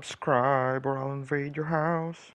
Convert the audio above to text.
subscribe or I'll invade your house.